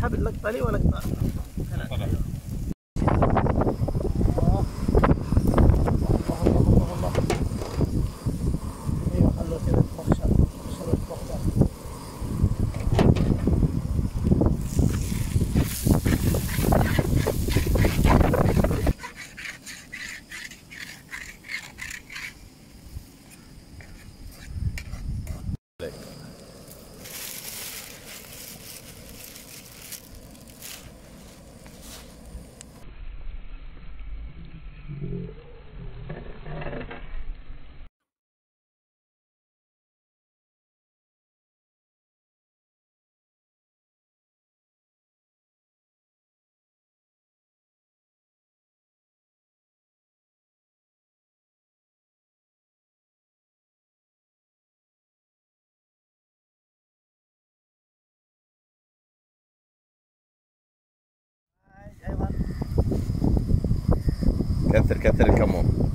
حاب اللقطة لي ولقطة أيوه كثر كثر الكمون.